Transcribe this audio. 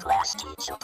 Class teacher.